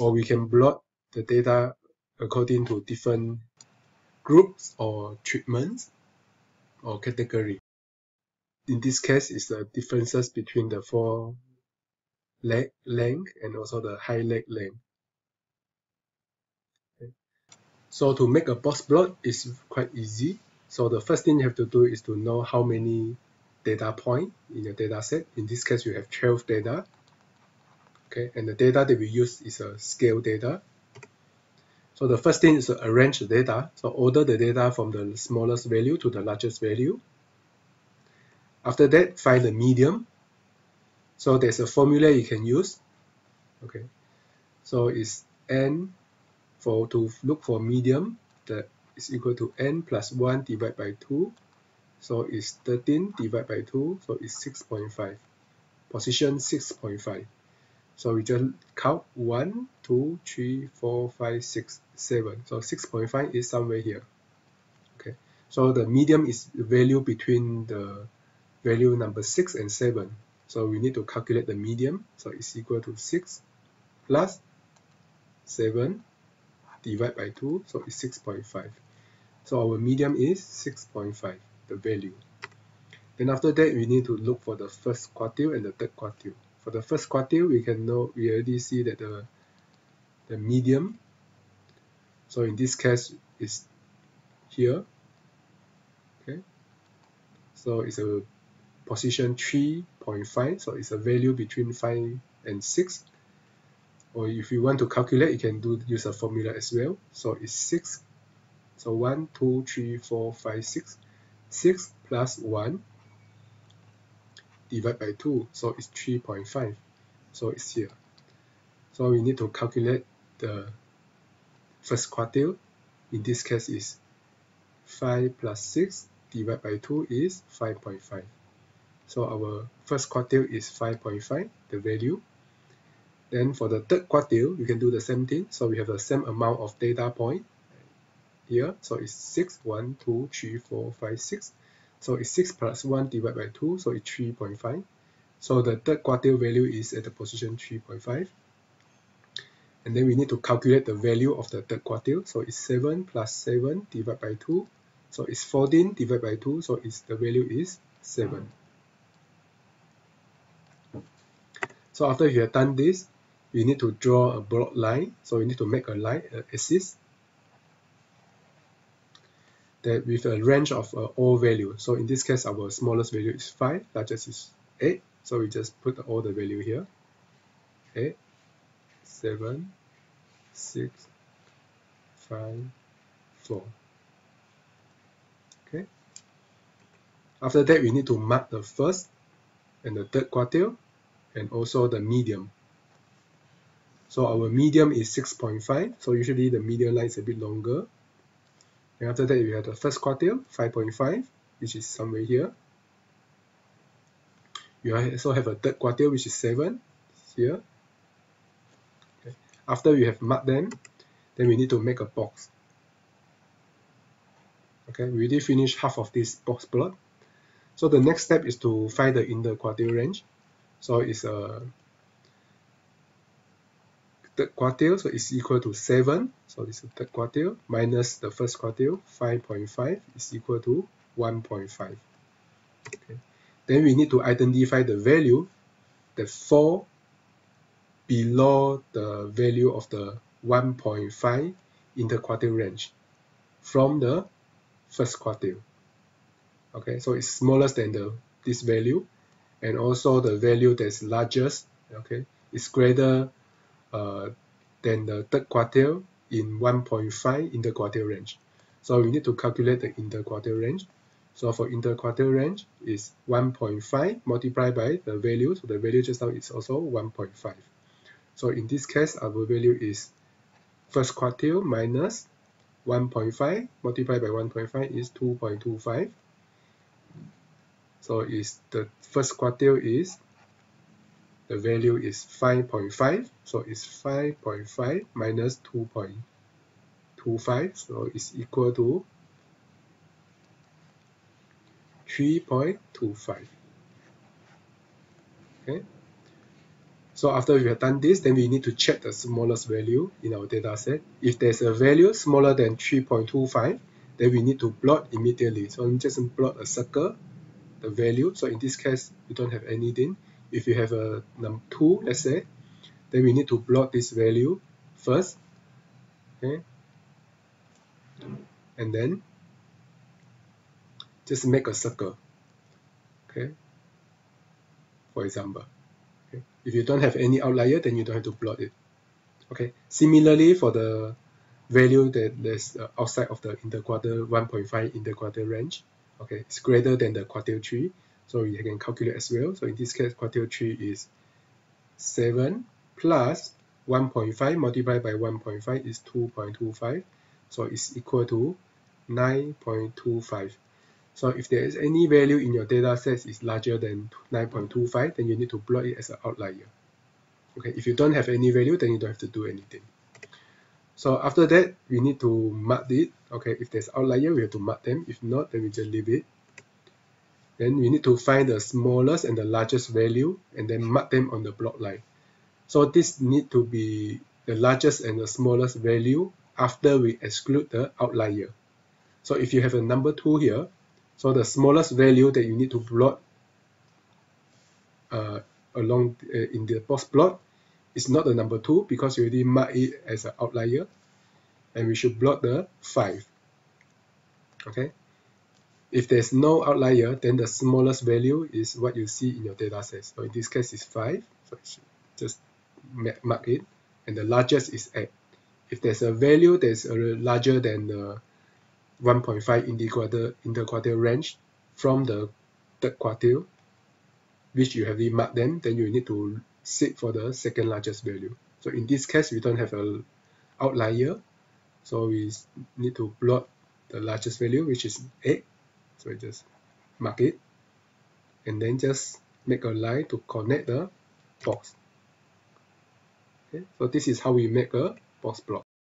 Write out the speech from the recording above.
or we can plot the data according to different groups or treatments or category. In this case, it's the differences between the fore leg length and also the high leg length. So to make a box plot is quite easy. So the first thing you have to do is to know how many data point in your data set. In this case, you have 12 data. Okay, and the data that we use is a scale data. So the first thing is to arrange the data. So order the data from the smallest value to the largest value. After that, find the medium. So there's a formula you can use. Okay, so it's n for to look for medium that is equal to n plus 1 divided by 2. So it's 13 divided by 2, so it's 6.5. Position 6.5. So we just count 1, 2, 3, 4, 5, 6, 7. So 6.5 is somewhere here. Okay. So the medium is the value between the value number 6 and 7. So we need to calculate the medium. So it's equal to 6 plus 7 divided by 2. So it's 6.5. So our medium is 6.5, the value. Then after that, we need to look for the first quartile and the third quartile. For the first quartile, we can know we already see that the the medium. So in this case, is here. Okay. So it's a position 3.5. So it's a value between 5 and 6. Or if you want to calculate, you can do use a formula as well. So it's 6. So 1, 2, 3, 4, 5, 6. 6 plus 1 divided by 2, so it's 3.5. So it's here. So we need to calculate the first quartile. In this case is 5 plus 6 divided by 2 is 5.5. So our first quartile is 5.5, the value. Then for the third quartile, we can do the same thing. So we have the same amount of data point here. So it's 6, 1, 2, 3, 4, 5, 6. So it's 6 plus 1 divided by 2, so it's 3.5. So the third quartile value is at the position 3.5. And then we need to calculate the value of the third quartile. So it's 7 plus 7 divided by 2. So it's 14 divided by 2. So it's the value is 7. So after you have done this, you need to draw a broad line. So you need to make a line, an axis that with a range of uh, all value. So in this case, our smallest value is 5, largest is 8. So we just put all the value here. 8, 7, 6, 5, 4. Okay. After that, we need to mark the first and the third quartile and also the medium. So our medium is 6.5. So usually the median line is a bit longer. And after that, we have the first quartile, 5.5, which is somewhere here. You also have a third quartile, which is 7, here. Okay. After we have marked them, then we need to make a box. Okay, we already finished half of this box plot. So the next step is to find the interquartile range. So it's a third quartile, so it's equal to 7. So this is the third quartile minus the first quartile, 5.5 is equal to 1.5. Okay. Then we need to identify the value that fall below the value of the 1.5 interquartile range from the first quartile. Okay, so it's smallest than the this value, and also the value that's largest. Okay, is greater uh, than the third quartile in 1.5 interquartile range. So we need to calculate the interquartile range. So for interquartile range is 1.5 multiplied by the value. So the value just now is also 1.5. So in this case, our value is first quartile minus 1.5 multiplied by 1.5 is 2.25. So is the first quartile is the value is 5.5 so it's 5.5 minus 2.25 so it's equal to 3.25 okay So after we have done this, then we need to check the smallest value in our data set. If there's a value smaller than 3.25, then we need to plot immediately. So I'm just plot a circle, the value. So in this case, we don't have anything. If you have a num 2, let's say, then we need to plot this value first. Okay. And then just make a circle. Okay. For example. Okay. If you don't have any outlier, then you don't have to plot it. Okay. Similarly, for the value that is uh, outside of the interquartile 1.5 interquartile range, okay, it's greater than the quartile 3. So you can calculate as well. So in this case, quartile 3 is 7 plus 1.5 multiplied by 1.5 is 2.25. So it's equal to 9.25. So if there is any value in your data set is larger than 9.25, then you need to plot it as an outlier. Okay, if you don't have any value, then you don't have to do anything. So after that, we need to mark it. Okay, if there's outlier, we have to mark them. If not, then we just leave it. Then we need to find the smallest and the largest value and then mark them on the plot line. So this need to be the largest and the smallest value after we exclude the outlier. So if you have a number 2 here, so the smallest value that you need to plot uh, along uh, in the box plot is not the number 2 because you already mark it as an outlier and we should plot the 5 okay if there's no outlier then the smallest value is what you see in your data set so in this case is 5 so just mark it. And the largest is 8 if there's a value that's larger than the 1.5 interquartile, interquartile range from the third quartile, which you have marked them, then you need to seek for the second largest value. So in this case, we don't have an outlier, so we need to plot the largest value, which is 8. So I just mark it, and then just make a line to connect the box. Okay, so this is how we make a box plot.